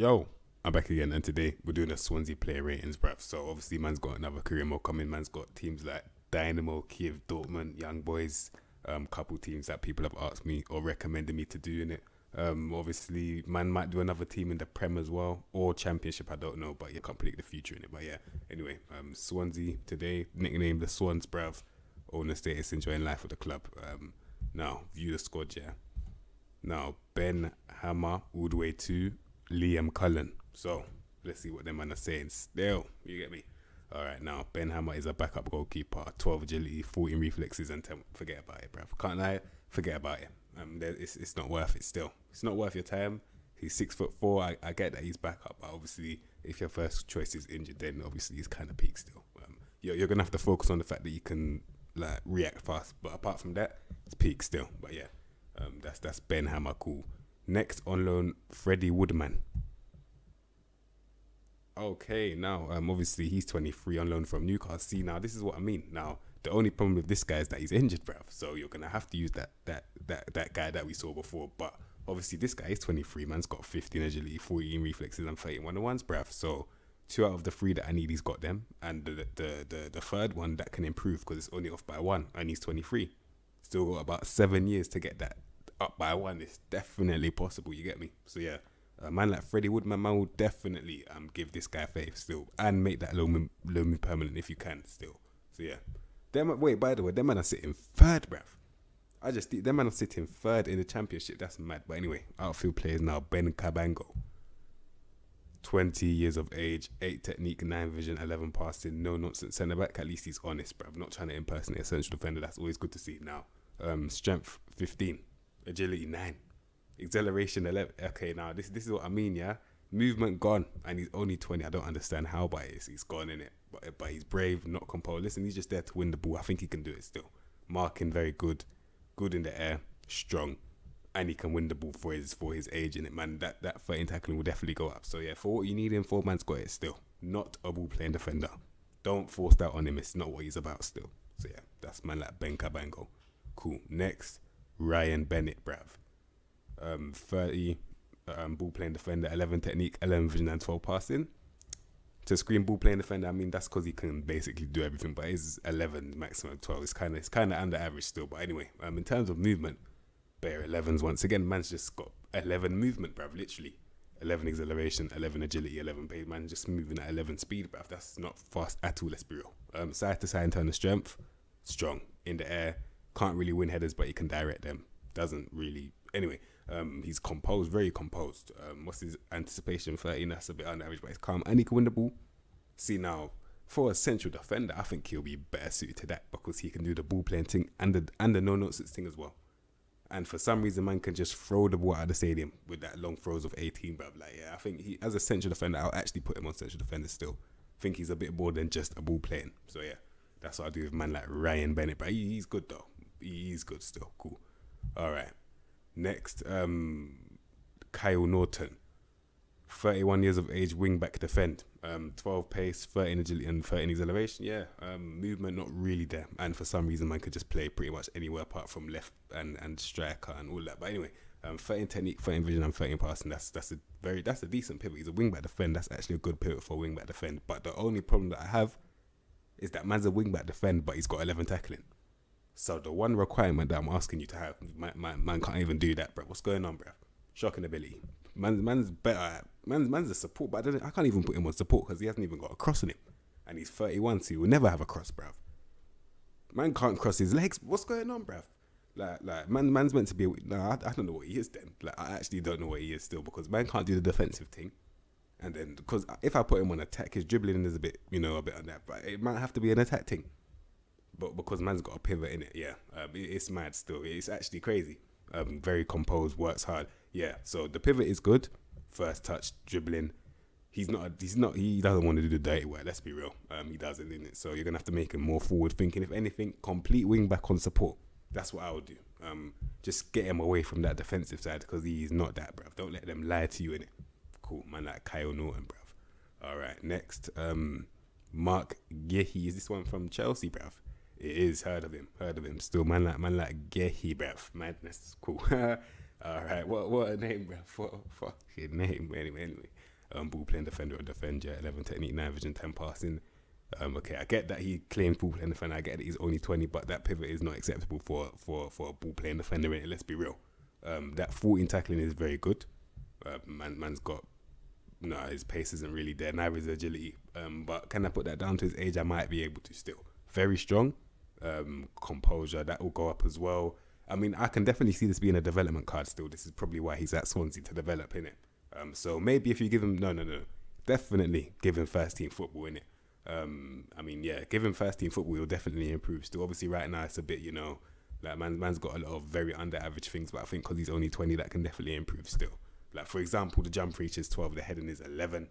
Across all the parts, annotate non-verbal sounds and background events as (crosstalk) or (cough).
Yo, I'm back again, and today we're doing a Swansea player ratings, bruv. So obviously, man's got another career mode coming. Man's got teams like Dynamo, Kiev, Dortmund, Young Boys, um, couple teams that people have asked me or recommended me to do in it. Um, obviously, man might do another team in the Prem as well or Championship. I don't know, but you can't predict the future in it. But yeah, anyway, um, Swansea today, nicknamed the Swans, bruv. Owner status, enjoying life with the club. Um, now view the squad, yeah. Now Ben Hamer all the way to Liam Cullen. So let's see what them man are saying. Still, you get me. All right, now Ben Hamer is a backup goalkeeper, 12 agility, 14 reflexes, and 10. Forget about it, bruv. Can't lie. Forget about it. Um, it's it's not worth it. Still, it's not worth your time. He's six foot four. I, I get that he's backup, but obviously, if your first choice is injured, then obviously he's kind of peak still. Um, you're you're gonna have to focus on the fact that you can like react fast. But apart from that, it's peak still. But yeah, um, that's that's Ben Hamer. Cool. Next on loan, Freddie Woodman. Okay, now um, obviously he's 23 on loan from Newcastle. See, now this is what I mean. Now the only problem with this guy is that he's injured, bruv. So you're gonna have to use that that that that guy that we saw before. But obviously this guy is 23. Man's got 15 agility, 14 reflexes, and 31 on ones, bruv. So two out of the three that I need, he's got them, and the the the, the third one that can improve because it's only off by one, and he's 23. Still got about seven years to get that up by one. It's definitely possible. You get me? So yeah a man like Freddie Woodman, man will definitely um give this guy faith still and make that loan loan permanent if you can still. So yeah, them wait by the way, them man are sitting third, bruv. I just them man are sitting third in the championship. That's mad. But anyway, outfield players now. Ben Cabango, twenty years of age, eight technique, nine vision, eleven passing, no nonsense centre back. At least he's honest, bruv. Not trying to impersonate a central defender. That's always good to see. Now, um, strength fifteen, agility nine. Acceleration 11 okay now this this is what i mean yeah? Movement gone and he's only 20 i don't understand how but he's, he's gone in it but, but he's brave not composed listen he's just there to win the ball. I think he can do it still. Marking very good. Good in the air strong. And he can win the ball for his for his age in it man? That that 13 tackling will definitely go up. So yeah for what you need in four man's got it still. Not a ball playing defender. Don't force that on him. It's not what he's about still. So yeah that's man like ben cabango cool. Next ryan bennett brav um, 30 um, ball playing defender, 11 technique, 11 vision, and 12 passing. To screen ball playing defender, I mean that's because he can basically do everything, but it's 11 maximum 12. It's kind of it's kind of under average still. But anyway, um, in terms of movement, bare 11s once again. Man's just got 11 movement, bruv. Literally, 11 acceleration, 11 agility, 11 pace. Man, just moving at 11 speed, bruv. That's not fast at all. Let's be real. Um, side to side turn of strength, strong in the air. Can't really win headers, but he can direct them. Doesn't really. Anyway, um, he's composed, very composed. Um, what's his anticipation? 13, that's a bit under average, but he's calm and he can win the ball. See, now, for a central defender, I think he'll be better suited to that because he can do the ball playing thing and the, and the no nonsense thing as well. And for some reason, man can just throw the ball out of the stadium with that long throws of 18, bruv. Like, yeah, I think he, as a central defender, I'll actually put him on central defender still. Think he's a bit more than just a ball playing. So, yeah, that's what I do with man like Ryan Bennett. But he, he's good, though. He's good still. Cool. All right. Next, um, Kyle Naughton, 31 years of age, wing back defend, um, 12 pace, 13 agility, and 13 acceleration. Yeah, um, movement not really there, and for some reason, man could just play pretty much anywhere apart from left and and striker and all that. But anyway, um, 13 technique, 13 vision, and 13 passing. That's that's a very that's a decent pivot. He's a wing back defend. That's actually a good pivot for wing back defend. But the only problem that I have is that man's a wing back defend, but he's got 11 tackling. So the one requirement that I'm asking you to have, man, man, man can't even do that, bro. What's going on, bro? Shocking ability. Man, man's better. Man's man's a support, but I, I can't even put him on support because he hasn't even got a cross in him, and he's 31, so he will never have a cross, bro. Man can't cross his legs. What's going on, bro? Like, like man, man's meant to be. No, I, I don't know what he is then. Like, I actually don't know what he is still because man can't do the defensive thing. And then, because if I put him on attack, his dribbling is a bit, you know, a bit on that. But it might have to be an attack thing but because man's got a pivot in it, yeah, um, it, it's mad still. It's actually crazy. Um, very composed, works hard. Yeah, so the pivot is good. First touch, dribbling. He's not. A, he's not. He doesn't want to do the dirty work. Let's be real. Um, he doesn't in it. So you're gonna have to make him more forward thinking. If anything, complete wing back on support. That's what I would do. Um, just get him away from that defensive side because he's not that, bruv. Don't let them lie to you in it. Cool, man. Like Kyle Naughton, bruv. All right, next. Um, Marc Guéhi. Is this one from Chelsea, bruv? It is heard of him, heard of him. Still, man like man like Guéhi, bruv. Madness, is cool. (laughs) All right, what what a name, bruv. What fucking name. Anyway, anyway. um, ball playing defender or defender, 11 technique, 9 vision, 10 passing. Um, okay, I get that he claims ball playing defender. I get that he's only 20, but that pivot is not acceptable for for, for a ball playing defender. Innit? Let's be real. Um, that 14 tackling is very good. Uh, man, man's got no, his pace isn't really there, neither his agility. Um, but can I put that down to his age? I might be able to still. Very strong. Um, composure, that will go up as well. I mean, I can definitely see this being a development card still. This is probably why he's at Swansea to develop in it. Um, so maybe if you give him, no, no, no, definitely give him first team football in it. Um, I mean, yeah, give him first team football, he'll definitely improve. Still, obviously, right now it's a bit, you know, like man, man's got a lot of very under average things, but I think because he's only 20, that can definitely improve still. Like, for example, the jump reach is 12, the heading is 11.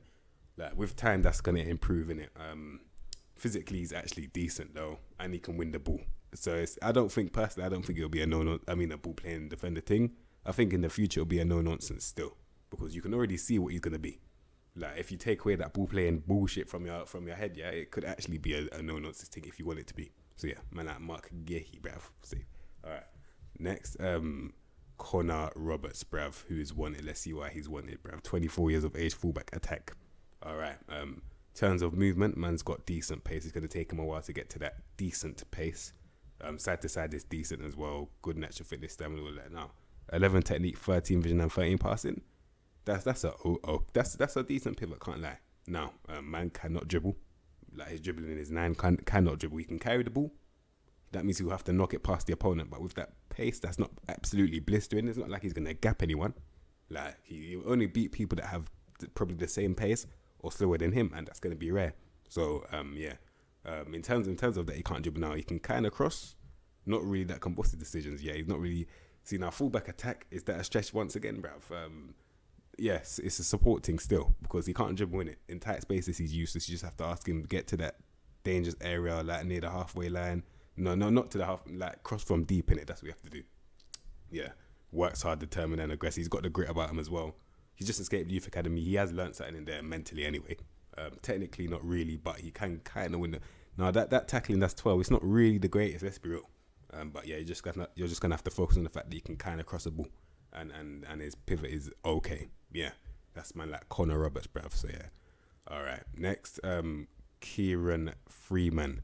Like, with time, that's going to improve in it. Um, physically, he's actually decent, though, and he can win the ball. So I don't think, personally, I don't think it'll be a no, no I mean, a ball playing defender thing. I think in the future, it'll be a no nonsense still, because you can already see what he's going to be. Like, if you take away that ball playing bullshit from your from your head, yeah, it could actually be a, a no nonsense thing if you want it to be. So, yeah, man, like Marc Guéhi, bruv. See. All right. Next, um, Connor Roberts, bruv, who is wanted. Let's see why he's wanted, bruv. 24 years of age, fullback attack. All right. Um, terms of movement, man's got decent pace. It's going to take him a while to get to that decent pace. Um, side to side is decent as well. Good natural fitness, stamina, all that. Now, 11 technique, 13 vision, and 13 passing. That's that's a oh, oh that's that's a decent pivot. Can't lie. Now, um, man cannot dribble. Like his dribbling is nine. Can cannot dribble. He can carry the ball. That means he'll have to knock it past the opponent. But with that pace, that's not absolutely blistering. It's not like he's gonna gap anyone. Like he, will only beat people that have probably the same pace or slower than him, and that's gonna be rare. So um, yeah. Um, in terms in terms of that, he can't dribble now. He can kind of cross. Not really that combusted decisions. Yeah, he's not really. See now, fullback attack is that a stretch once again, bruv? Um, yes, it's a support thing still because he can't dribble in it. In tight spaces, he's useless. You just have to ask him to get to that dangerous area, like near the halfway line. No, no, not to the half, like cross from deep in it. That's what we have to do. Yeah, works hard, determined, and aggressive. He's got the grit about him as well. He's just escaped youth academy. He has learned something in there mentally anyway. Um, technically, not really, but he can kind of win the. Now that that tackling, that's twelve. It's not really the greatest. Let's be real. Um, but yeah, you're just gonna you're just gonna have to focus on the fact that you can kind of cross the ball, and and and his pivot is okay yeah, that's my like Connor Roberts, bruv. So yeah. All right. Next, um, Kieron Freeman,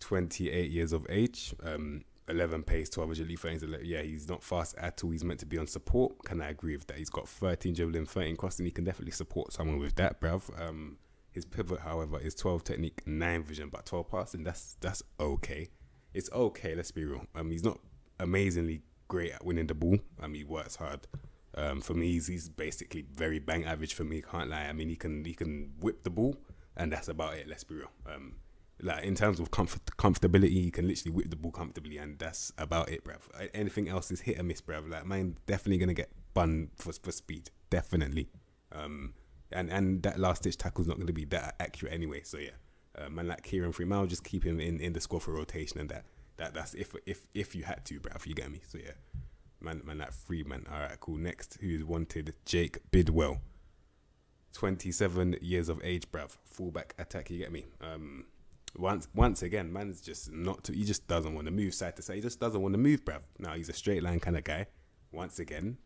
28 years of age, um, 11 pace, 12 agility, 13. Yeah, he's not fast at all. He's meant to be on support. Can I agree with that? He's got 13 dribbling, 13 crossing. He can definitely support someone with that, bruv. Um, his pivot, however, is 12 technique, 9 vision, but 12 passing. That's that's okay. It's okay. Let's be real. Um, he's not amazingly great at winning the ball. Um, he works hard. Um, for me, he's, he's basically very bang average for me. Can't lie. I mean, he can he can whip the ball, and that's about it. Let's be real. Um, like in terms of comfort comfortability, he can literally whip the ball comfortably, and that's about it, bruv. Anything else is hit or miss, bruv. Like mine, definitely gonna get bun for for speed, definitely. Um, and and that last ditch tackle's not gonna be that accurate anyway. So yeah, man, like Kieron Freeman, just keep him in in the squad for rotation, and that that that's if if if you had to, bruv. You get me? So yeah man, man, that free man. All right, cool. Next, who's wanted? Jake Bidwell, twenty-seven years of age, bruv. Fullback attack. You get me? Um, once, once again, man's just not. To, he just doesn't want to move side to side. He just doesn't want to move, bruv. Now he's a straight line kind of guy. Once again,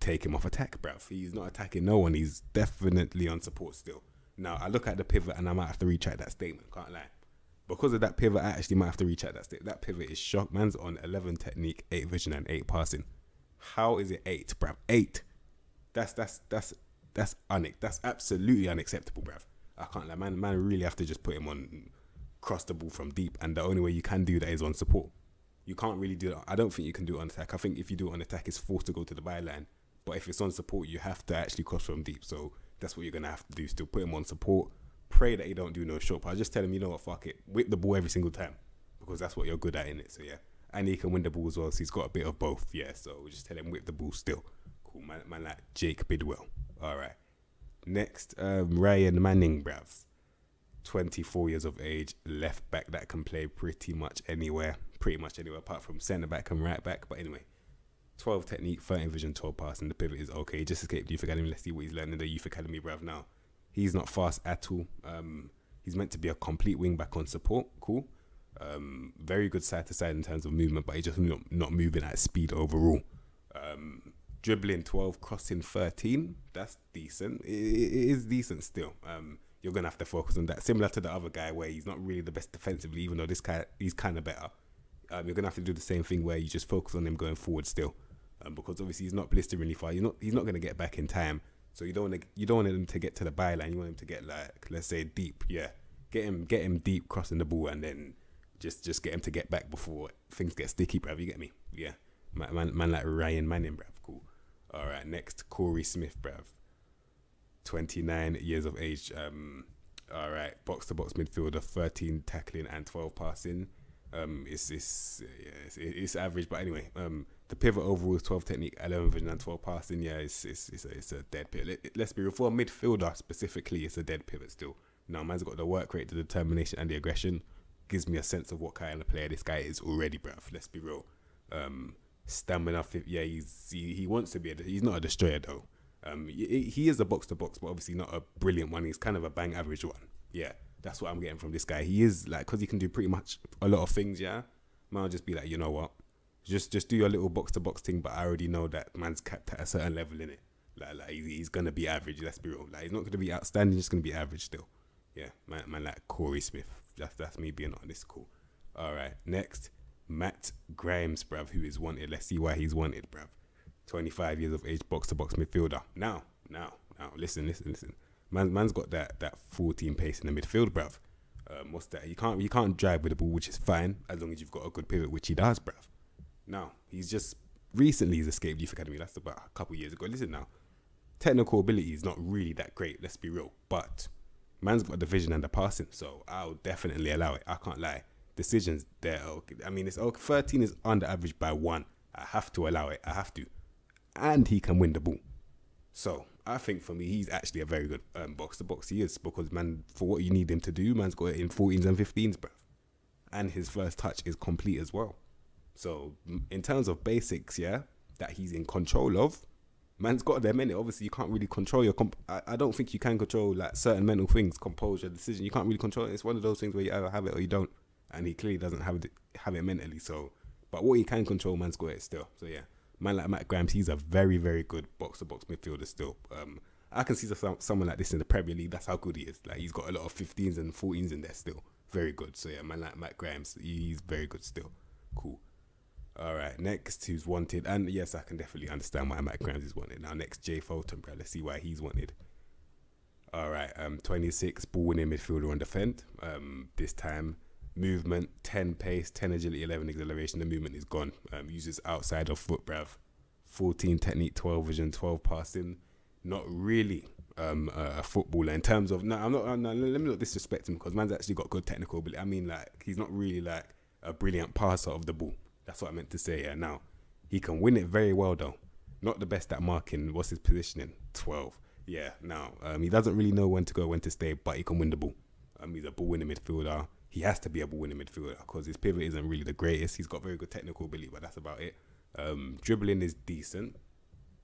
take him off attack, bruv. He's not attacking no one. He's definitely on support still. Now I look at the pivot and I might have to retract that statement. Can't lie because of that pivot, I actually might have to out that state. That pivot is shock. Man's on 11 technique, 8 vision, and 8 passing. How is it 8, bruv? 8. That's that's that's that's un that's absolutely unacceptable, bruv. I can't like man man really have to just put him on cross the ball from deep and the only way you can do that is on support. You can't really do that. I don't think you can do it on attack. I think if you do it on attack, it's forced to go to the byline. But if it's on support, you have to actually cross from deep. So that's what you're gonna have to do. Still put him on support pray that he don't do no short pass. Just tell him, you know what, fuck it, whip the ball every single time because that's what you're good at in it. So yeah, and he can win the ball as well. So he's got a bit of both. Yeah, so just tell him whip the ball still. Cool man, man like Jake Bidwell. All right. Next, um, Ryan Manning, bruv. 24 years of age, left back that can play pretty much anywhere, pretty much anywhere apart from centre back and right back. But anyway, 12 technique, 13 vision, 12 passing. The pivot is okay. He just escaped youth academy. Let's see what he's learning the youth academy, bruv. Now, He's not fast at all. Um, he's meant to be a complete wing back on support. Cool. Um, very good side to side in terms of movement, but he's just not, not moving at speed overall. Um, dribbling 12, crossing 13. That's decent. It, it is decent still. Um, you're gonna have to focus on that. Similar to the other guy where he's not really the best defensively, even though this guy he's kind of better. Um, you're gonna have to do the same thing where you just focus on him going forward still, um, because obviously he's not blisteringly far. You're not he's not gonna get back in time. So you don't want to you don't want him to get to the byline. You want him to get like let's say deep. Yeah, get him get him deep crossing the ball and then just just get him to get back before things get sticky, bruv. You get me? Yeah, man, man, man like Ryan Manning, bruv. Cool. All right, next Korey Smith, bruv. 29 years of age. Um, all right, box to box midfielder, 13 tackling and 12 passing. Um, it's it's, yeah, it's it's average, but anyway, um, the pivot overall is 12 technique, 11 vision, and 12 passing. Yeah, it's it's it's a, it's a dead pivot. Let, us be real. For a midfielder specifically, it's a dead pivot still. Now, man's got the work rate, the determination, and the aggression. Gives me a sense of what kind of player this guy is already, bruv. Let's be real. Um, stamina, yeah, he's he, he wants to be. A, he's not a destroyer though. Um, he, is a box to box, but obviously not a brilliant one. He's kind of a bang average one. Yeah, that's what I'm getting from this guy. He is like because he can do pretty much a lot of things. Yeah, man, I'll just be like, you know what, just just do your little box to box thing. But I already know that man's capped at a certain level in it. Like, like he's, gonna be average. Let's be real. Like he's not gonna be outstanding. He's gonna be average still. Yeah, man, man, like Korey Smith. That's that's me being honest. Cool. All right, next, Matt Grimes, bruv, who is wanted. Let's see why he's wanted, bruv. 25 years of age, box to box midfielder. Now, now, now, listen, listen, listen. Man, man's got that that 14 pace in the midfield, bruv. Um, what's that? You can't you can't drive with the ball, which is fine as long as you've got a good pivot, which he does, bruv. Now he's just recently he's escaped youth academy. That's about a couple years ago. Listen now, technical ability is not really that great. Let's be real, but man's got the vision and the passing, so I'll definitely allow it. I can't lie. Decisions there. Okay. I mean, it's okay. 13 is under average by one. I have to allow it. I have to and he can win the ball. So I think for me, he's actually a very good um, box to box. He is because man, for what you need him to do, man's got it in 14s and 15s, bruv. And his first touch is complete as well. So in terms of basics, yeah, that he's in control of, man's got them in it. Obviously, you can't really control your. Comp- I, I don't think you can control like certain mental things, composure, decision. You can't really control it. It's one of those things where you either have it or you don't. And he clearly doesn't have it, have it mentally. So, but what he can control, man's got it still. So yeah man like Matt Grimes, he's a very, very good box to box midfielder still. Um, I can see some, someone like this in the Premier League. That's how good he is. Like he's got a lot of 15s and 14s in there still. Very good. So yeah, man like Matt Grimes, he's very good still. Cool. All right, next who's wanted, and yes, I can definitely understand why Matt Grimes is wanted. Now next, Jay Fulton, bro. Let's see why he's wanted. All right, um, 26 ball winning midfielder on defend. Um, this time movement, 10 pace, 10 agility, 11 acceleration. The movement is gone. Um, uses outside of foot, bruv. 14 technique, 12 vision, 12 passing. Not really um, a footballer in terms of. No, I'm not. No, let me not disrespect him because man's actually got good technical ability. I mean, like, he's not really like a brilliant passer of the ball. That's what I meant to say. Yeah, now he can win it very well though. Not the best at marking. What's his positioning? 12. Yeah, now um, he doesn't really know when to go, when to stay, but he can win the ball. Um, he's a ball winning midfielder he has to be able a ball winning midfielder because his pivot isn't really the greatest. He's got very good technical ability, but that's about it. Um, dribbling is decent.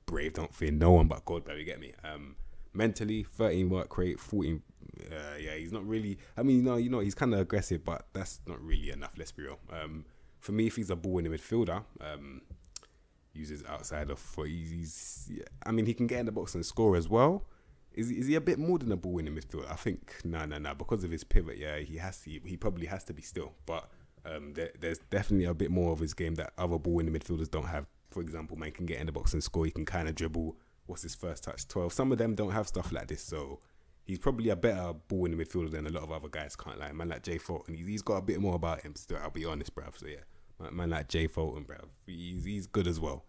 Brave don't fear no one but God, you get me. Um, mentally, 13 work rate, 14. Uh, yeah, he's not really. I mean, you know, you know, he's kind of aggressive, but that's not really enough. Let's be real. Um, for me, if he's a ball in winning midfielder, um, uses outside of foot. He's, he's I mean, he can get in the box and score as well. Is is he a bit more than a ball winning midfielder? I think no, no, no. Because of his pivot, yeah, he has to. He probably has to be still. But um, there, there's definitely a bit more of his game that other ball winning midfielders don't have. For example, man can get in the box and score. He can kind of dribble. What's his first touch? Twelve. Some of them don't have stuff like this, so he's probably a better ball winning midfielder than a lot of other guys. Can't lie, man. Like Jay Fulton, he's, he's got a bit more about him. Still, I'll be honest, bruv. So yeah, man, man like Jay Fulton, bruv. He's he's good as well.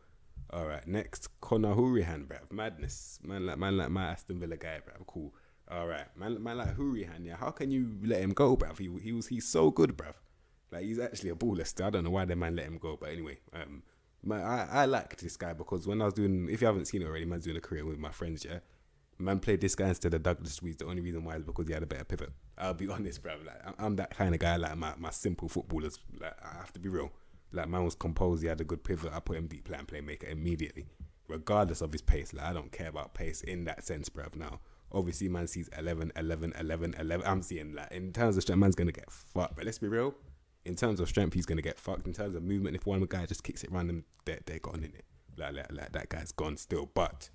All right, next Conor Hourihane, bruv. Madness, man. Like man, like my Aston Villa guy, bruv. Cool. All right, man, man. Like Hourihane, yeah. How can you let him go, bruv? He he was he's so good, bruv. Like he's actually a baller still. I don't know why the man let him go, but anyway, um, man, I I liked this guy because when I was doing, if you haven't seen it already, man's doing a career with my friends, yeah. Man played this guy instead of Douglas Luiz. The only reason why is because he had a better pivot. I'll be (laughs) honest, bruv. Like I'm, I'm that kind of guy. Like my my simple footballers. Like I have to be real. Like man was composed, he had a good pivot. I put him deep plan playmaker immediately, regardless of his pace. Like I don't care about pace in that sense, bruv. Now, obviously, man sees 11, 11, 11, 11. I'm seeing that in terms of strength, man's gonna get fucked. But let's be real. In terms of strength, he's gonna get fucked. In terms of movement, if one guy just kicks it random, they're they're gone in it. Like, like, like that guy's gone still. But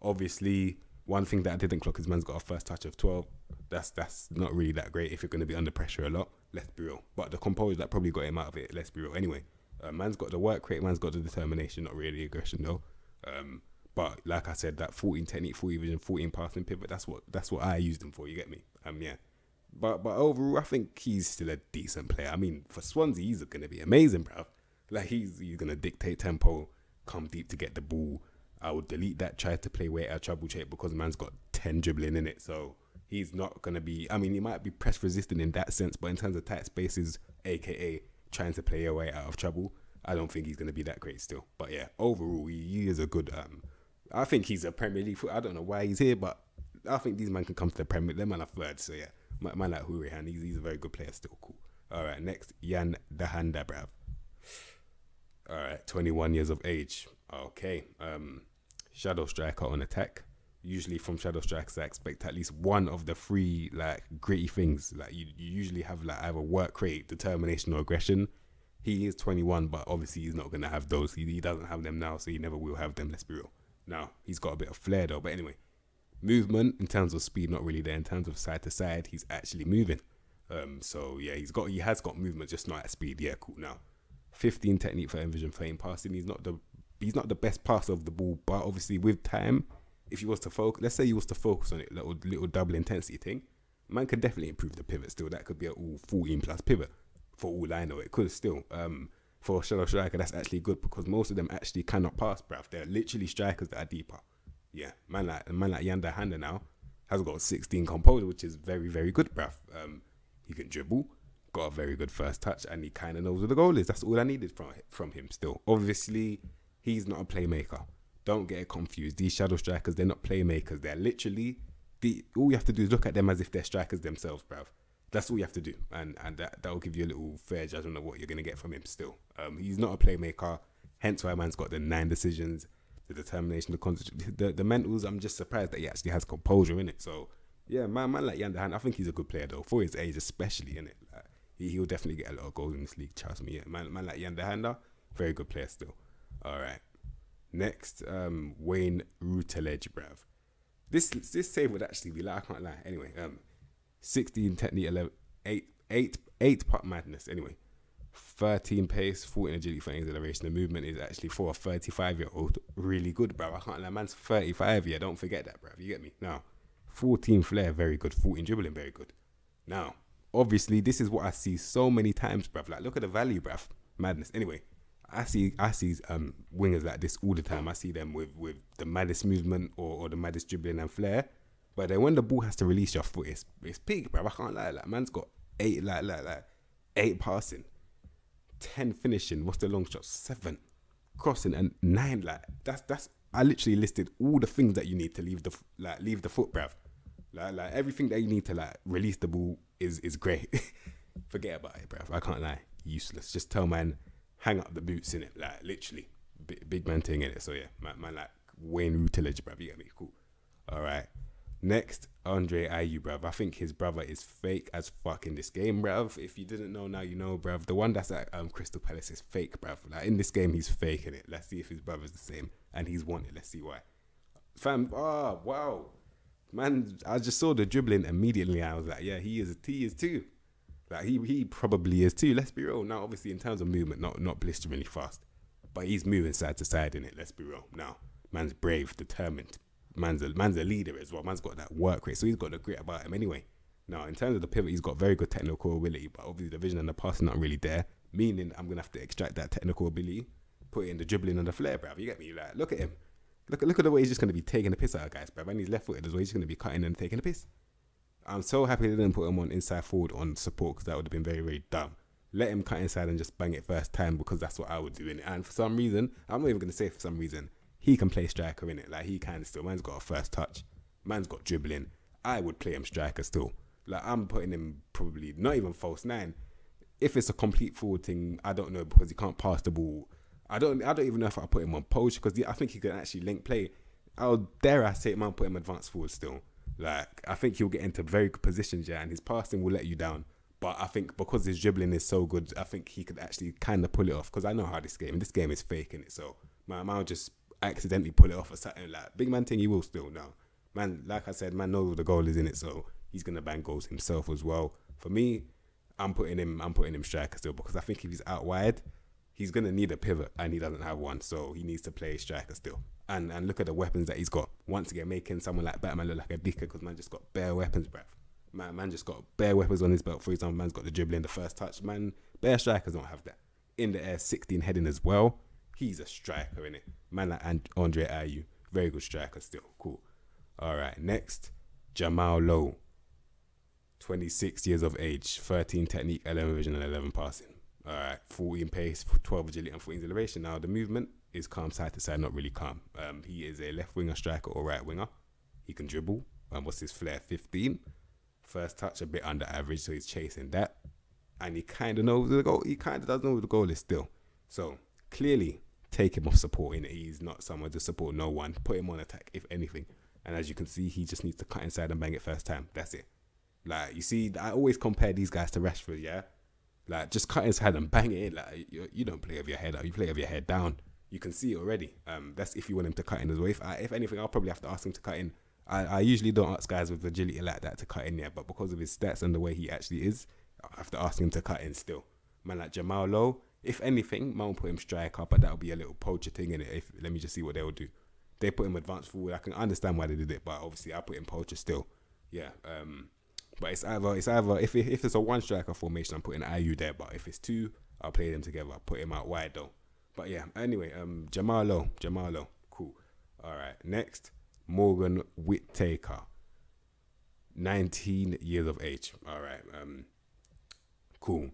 obviously, one thing that I didn't clock is man's got a first touch of 12. That's that's not really that great if you're going to be under pressure a lot. Let's be real. But the composure that probably got him out of it. Let's be real. Anyway, uh, man's got the work rate. Man's got the determination. Not really aggression though. Um, but like I said, that 14 technique, 14 vision, 14 passing pivot. That's what that's what I used him for. You get me? Um, yeah. But but overall, I think he's still a decent player. I mean, for Swansea, he's going to be amazing, bro. Like he's he's going to dictate tempo, come deep to get the ball. I would delete that try to play weight at trouble check because man's got 10 dribbling in it. So he's not going to be, I mean, he might be press resistant in that sense, but in terms of tight spaces, aka trying to play your way out of trouble, I don't think he's going to be that great still. But yeah, overall, he, he is a good, um, I think he's a Premier League, I don't know why he's here, but I think these men can come to the Premier League. Them are third, so yeah. Man, like Hourihane, he's, he's a very good player still. Cool. All right, next, Jan de Handa, bruv. All right, 21 years of age. Okay. Um, Shadow Striker on attack. Usually from Shadow Strikers, I expect at least one of the three like gritty things. Like you, you usually have like either work rate, determination, or aggression. He is 21, but obviously he's not gonna have those. He, he doesn't have them now, so he never will have them. Let's be real. Now he's got a bit of flair though. But anyway, movement in terms of speed, not really there. In terms of side to side, he's actually moving. Um, so yeah, he's got he has got movement, just not at speed. Yeah, cool. Now, 15 technique for envision playing passing. He's not the he's not the best passer of the ball, but obviously with time, if you was to focus, let's say he was to focus on it, little little double intensity thing, man could definitely improve the pivot. Still, that could be a all 14 plus pivot for all I know. It could still. Um, for a Shadow Striker, that's actually good because most of them actually cannot pass, bruv. They're literally strikers that are deeper. Yeah, man like man like Yan Dhanda now has got 16 composure, which is very very good, bruv. Um, he can dribble, got a very good first touch, and he kind of knows where the goal is. That's all I needed from from him. Still, obviously, he's not a playmaker. Don't get it confused. These shadow strikers, they're not playmakers. They're literally the all you have to do is look at them as if they're strikers themselves, bruv. That's all you have to do, and and that that will give you a little fair judgment of what you're gonna get from him. Still, um, he's not a playmaker. Hence why man's got the nine decisions, the determination, the concentration, the the mentals. I'm just surprised that he actually has composure in it. So yeah, man, man like Jan de Hand, I think he's a good player though for his age, especially in it. Like, he he'll definitely get a lot of goals in this league. Trust me, yeah, man, man like de very good player still. All right. Next, um, Wayne Routledge, bruv. This this save would actually be like I can't lie. Anyway, um, sixteen technique, 11, 8, 8, 8 putt madness. Anyway, thirteen pace, fourteen agility, for acceleration. The movement is actually for a thirty-five year old really good, bruv. I can't lie. Man's thirty-five. Yeah, don't forget that, bruv. You get me now. Fourteen flair, very good. Fourteen dribbling, very good. Now, obviously, this is what I see so many times, bruv. Like, look at the value, bruv. Madness. Anyway, I see I see um, wingers like this all the time. I see them with with the maddest movement or, or the maddest dribbling and flair. But then when the ball has to release your foot, it's it's peak, bro. I can't lie. Like man's got eight like like like eight passing, ten finishing. What's the long shot? Seven crossing and nine. Like that's that's. I literally listed all the things that you need to leave the like leave the foot, bruv. Like like everything that you need to like release the ball is is great. (laughs) Forget about it, bruv. I can't lie. Useless. Just tell man hang up the boots in it, like literally, big, big man thing in it. So yeah, man, man like Wayne Routledge, bruv. You get me? Cool. All right. Next, Andre Ayew, bruv. I think his brother is fake as fuck in this game, bruv. If you didn't know, now you know, bruv. The one that's at um, Crystal Palace is fake, bruv. Like in this game, he's faking it. Let's see if his brother's the same, and he's wanted. Let's see why. Fam, oh wow, man! I just saw the dribbling immediately. I was like, yeah, he is. He is too. Like he he probably is too. Let's be real. Now, obviously, in terms of movement, not not blisteringly fast, but he's moving side to side in it. Let's be real. Now, man's brave, determined. Man's a man's a leader as well. Man's got that work rate, so he's got the grit about him anyway. Now, in terms of the pivot, he's got very good technical ability, but obviously the vision and the passing not really there. Meaning, I'm gonna have to extract that technical ability, put in the dribbling and the flair, bruv. You get me? Like, look at him. Look, look at the way he's just gonna be taking the piss out of guys, bruv. And he's left footed as well. He's just gonna be cutting and taking the piss. I'm so happy they didn't put him on inside forward on support because that would have been very, very dumb. Let him cut inside and just bang it first time because that's what I would do in it. And for some reason, I'm not even gonna say for some reason, he can play striker in it. Like he can still. Man's got a first touch. Man's got dribbling. I would play him striker still. Like I'm putting him probably not even false nine. If it's a complete forward thing, I don't know because he can't pass the ball. I don't. I don't even know if I put him on poach because I think he can actually link play. I'll dare I say, man, put him advanced forward still. Like I think he'll get into very good positions, yeah, and his passing will let you down. But I think because his dribbling is so good, I think he could actually kind of pull it off. Because I know how this game, this game is faking it. So my man, just accidentally pull it off or something like big man thing. He will still now. Man, like I said, man knows the goal is in it, so he's gonna bang goals himself as well. For me, I'm putting him. I'm putting him striker still because I think if he's out wide, he's gonna need a pivot and he doesn't have one, so he needs to play striker still. And and look at the weapons that he's got. Once again, making someone like Batman look like a dicker because man just got bare weapons, bruv. Man, man just got bare weapons on his belt. For example, man's got the dribbling, the first touch. Man, bare strikers don't have that. In the air, 16 heading as well. He's a striker, in it. Man like Andre Ayew, very good striker still. Cool. All right, next, Jamal Lowe. 26 years of age, 13 technique, 11 vision, and 11 passing. All right, 14 pace, 12 agility, and 14 acceleration. Now, the movement is calm side to side, not really calm. Um, he is a left winger striker or right winger. He can dribble. Um, what's his flair? 15. First touch, a bit under average, so he's chasing that. And he kind of knows the goal. He kind of does know where the goal is still. So, clearly, take him off supporting. He's not someone to support no one. Put him on attack, if anything. And as you can see, he just needs to cut inside and bang it first time. That's it. Like you see, I always compare these guys to Rashford. Yeah, like just cut his head and bang it in. Like you, you don't play with your head up, you play with your head down. You can see it already. Um, that's if you want him to cut in as well. If, I, if anything, I'll probably have to ask him to cut in. I, I usually don't ask guys with agility like that to cut in there, but because of his stats and the way he actually is, I have to ask him to cut in still. Man like Jamal Lowe, if anything, will put him striker, but that'll be a little poacher thing in it. If let me just see what they will do. They put him advanced forward. I can understand why they did it, but obviously I put him poacher still. Yeah. Um, but it's either it's either if it, if it's a one striker formation, I'm putting Ayew there. But if it's two, I'll play them together. I'll put him out wide though. But yeah, anyway, um, Jamal Lowe, Jamalo, cool. All right, next Morgan Whittaker, 19 years of age. All right, um, cool.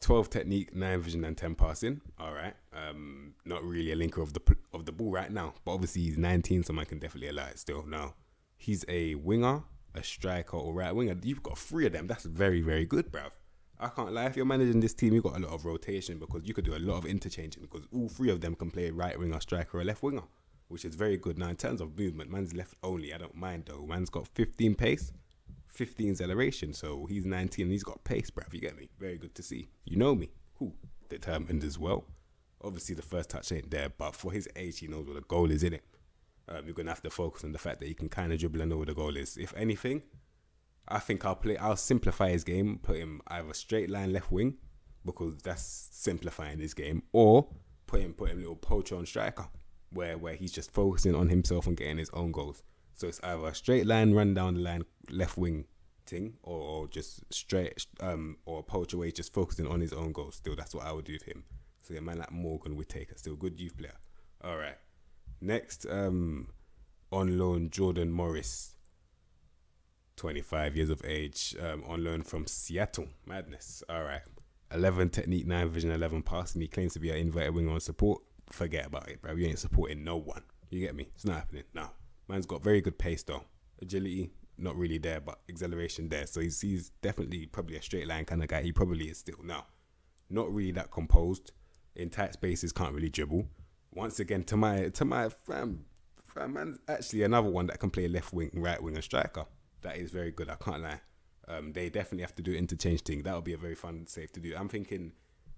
12 technique, 9 vision, and 10 passing. All right. Um, not really a linker of the of the ball right now, but obviously he's 19, so I can definitely allow it still. Now, he's a winger a striker or right winger. You've got three of them. That's very, very good, bruv. I can't lie. If you're managing this team, you've got a lot of rotation because you could do a lot of interchanging because all three of them can play right winger, striker, or left winger, which is very good. Now, in terms of movement, man's left only. I don't mind though. Man's got 15 pace, 15 acceleration. So he's 19 and he's got pace, bruv. You get me? Very good to see. You know me. Who? Determined as well. Obviously, the first touch ain't there, but for his age, he knows what the goal is in it um, you're gonna have to focus on the fact that he can kind of dribble and know where the goal is. If anything, I think I'll play. I'll simplify his game, put him either straight line left wing because that's simplifying his game, or put him put him little poacher on striker where where he's just focusing on himself and getting his own goals. So it's either a straight line run down the line left wing thing, or, or just straight um or a poacher where he's just focusing on his own goals. Still, that's what I would do with him. So a man like Morgan Whittaker. Still good youth player. All right. Next, um, on loan, Jordan Morris, 25 years of age, um, on loan from Seattle. Madness. All right. 11 technique, 9 vision, 11 passing. He claims to be an inverted wing on support. Forget about it, bro. You ain't supporting no one. You get me? It's not happening. No. Man's got very good pace, though. Agility, not really there, but acceleration there. So he's, he's definitely probably a straight line kind of guy. He probably is still. Now, not really that composed. In tight spaces, can't really dribble once again to my to my fam, fam man, actually another one that can play left wing, right wing, and striker. That is very good. I can't lie. Um, they definitely have to do interchange thing. That would be a very fun save to do. I'm thinking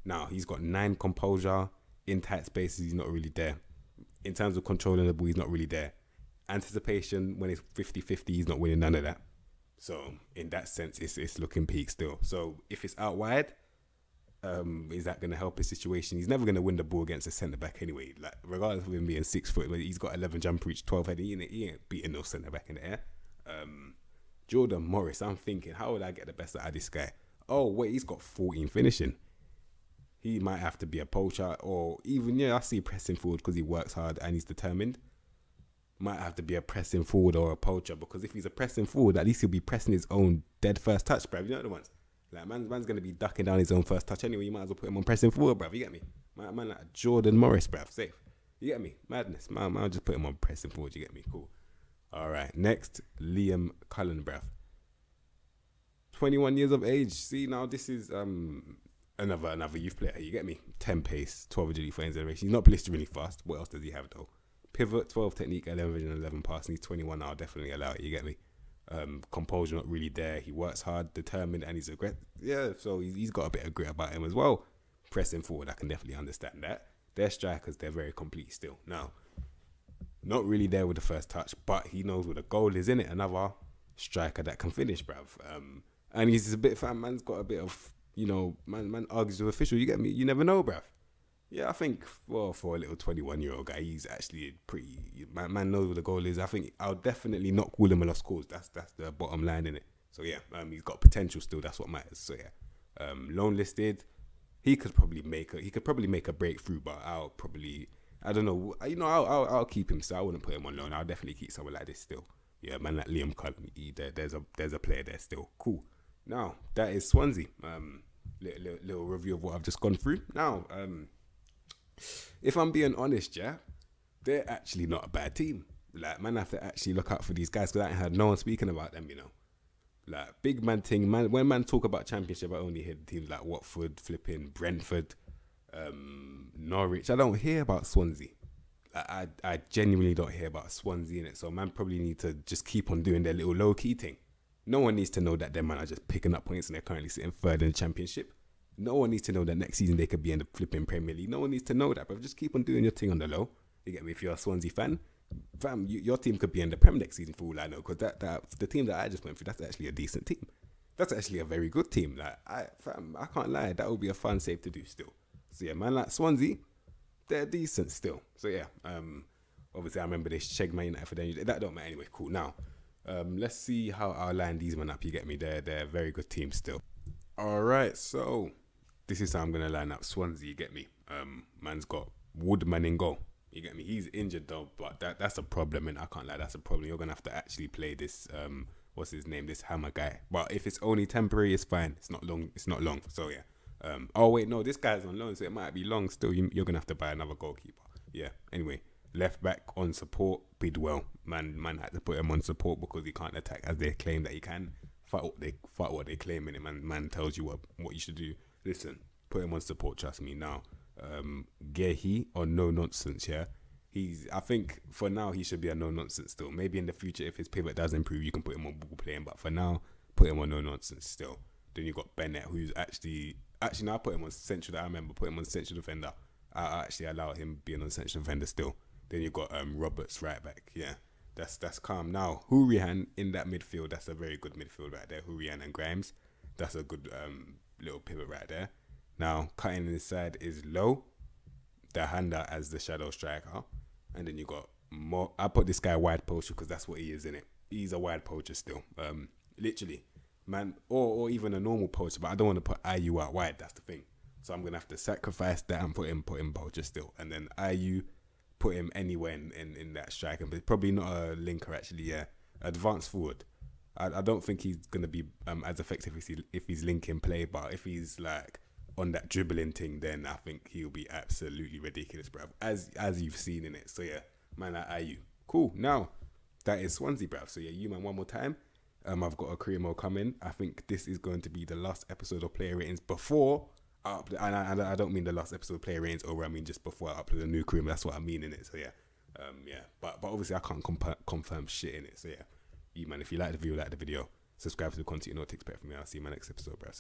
now he's got nine composure in tight spaces. He's not really there. In terms of controlling the ball, he's not really there. Anticipation when it's 50-50, he's not winning none of that. So in that sense, it's it's looking peak still. So if it's out wide, um, is that going to help his situation? He's never going to win the ball against a centre back anyway. Like regardless of him being six foot, he's got eleven jump reach, twelve head. He ain't, he ain't beating no centre back in the air. Um, Jordan Morris. I'm thinking, how would I get the best out of this guy? Oh wait, he's got 14 finishing. He might have to be a poacher, or even yeah, I see pressing forward because he works hard and he's determined. Might have to be a pressing forward or a poacher because if he's a pressing forward, at least he'll be pressing his own dead first touch, bro. You know the ones. Like man's man's gonna be ducking down his own first touch anyway. You might as well put him on pressing forward, bruv. You get me? Man, man like Jordan Morris, bruv. Safe. You get me? Madness. Man, I'll just put him on pressing forward. You get me? Cool. All right. Next, Liam Cullen, bruv. 21 years of age. See now, this is um another another youth player. You get me? 10 pace, 12 agility for acceleration. He's not blistering fast. What else does he have though? Pivot, 12 technique, 11 vision, 11 passing. He's 21 now. I'll definitely allow it. You get me? Um, composure not really there. He works hard, determined, and he's aggressive. Yeah, so he's, got a bit of grit about him as well. Pressing forward, I can definitely understand that. Their strikers, they're very complete still. Now, Not really there with the first touch, but he knows where the goal is in it. Another striker that can finish, bruv. Um, and he's a bit fat. Man's got a bit of, you know, man, man argues with official. You get me? You never know, bruv. Yeah, I think well for a little twenty-one year old guy, he's actually pretty. Man, man knows what the goal is. I think I'll definitely not call him a lost cause. That's that's the bottom line in it. So yeah, um, he's got potential still. That's what matters. So yeah, um, loan listed. He could probably make a he could probably make a breakthrough, but I'll probably I don't know. You know, I'll I'll, I'll keep him. So I wouldn't put him on loan. I'll definitely keep someone like this still. Yeah, man, like Liam Cullen. He, there, there's a there's a player there still. Cool. Now that is Swansea. Um, little, little, little review of what I've just gone through. Now, um, if I'm being honest, yeah, they're actually not a bad team. Like, man, I have to actually look out for these guys because I ain't had no one speaking about them. You know, like big man thing. Man, when man talk about championship, I only hear teams like Watford, flipping Brentford, um, Norwich. I don't hear about Swansea. I, I genuinely don't hear about Swansea in it. So man probably need to just keep on doing their little low key thing. No one needs to know that their man are just picking up points and they're currently sitting third in the championship. No one needs to know that next season they could be in the flipping Premier League. No one needs to know that, but just keep on doing your thing on the low. You get me? If you're a Swansea fan, fam, you, your team could be in the Prem next season for all I know. Because that, that the team that I just went through, that's actually a decent team. That's actually a very good team. Like I, fam, I can't lie, that would be a fun save to do still. So yeah, man, like Swansea, they're decent still. So yeah, um, obviously I remember they check Man United for. That don't matter anyway. Cool. Now, um, let's see how I'll line these men up. You get me? They're they're a very good team still. All right, so this is how I'm gonna line up Swansea. You get me? Um, man's got Woodman in goal. You get me? He's injured though, but that that's a problem, and I can't lie. That's a problem. You're gonna have to actually play this. Um, what's his name? This Hamer guy. But if it's only temporary, it's fine. It's not long. It's not long. So yeah. Um, oh wait, no, this guy's on loan, so it might be long. Still, you, you're gonna have to buy another goalkeeper. Yeah. Anyway, left back on support, Bidwell. Man, man had to put him on support because he can't attack as they claim that he can. Fight what they fight what they claim in it. Man, man tells you what what you should do. Listen, put him on support. Trust me. Now, um, Guéhi on no nonsense. Yeah, he's. I think for now he should be a no nonsense still. Maybe in the future if his pivot does improve, you can put him on ball playing. But for now, put him on no nonsense still. Then you got Bennett, who's actually actually now I put him on central. I remember put him on central defender. I actually allow him being on central defender still. Then you got um, Roberts right back. Yeah, that's that's calm. Now Hourihane in that midfield. That's a very good midfield right there. Hourihane and Grimes. That's a good um, little pivot right there. Now cutting inside is Lowe. Dhanda as the shadow striker, and then you got more. I put this guy wide poacher because that's what he is in it. He's a wide poacher still. Um, literally, man, or or even a normal poacher. But I don't want to put Ayew out wide. That's the thing. So I'm gonna have to sacrifice that and put him put him poacher still, and then Ayew put him anywhere in, in, in that striker, but probably not a linker actually. Yeah, advanced forward. I, I don't think he's gonna be um, as effective if, he, if he's linking play, but if he's like on that dribbling thing, then I think he'll be absolutely ridiculous, bruv. As as you've seen in it. So yeah, man, like you. Cool. Now that is Swansea, bruv. So yeah, you man, one more time. Um, I've got a career mode coming. I think this is going to be the last episode of player ratings before I upload, and I, I, don't mean the last episode of player ratings, or I mean just before I upload a new career. That's what I mean in it. So yeah, um, yeah. But but obviously I can't confirm shit in it. So yeah, you man, if you like the video, like the video, subscribe to the content. You know what to expect from me. I'll see you in my next episode, bro.